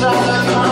Yes,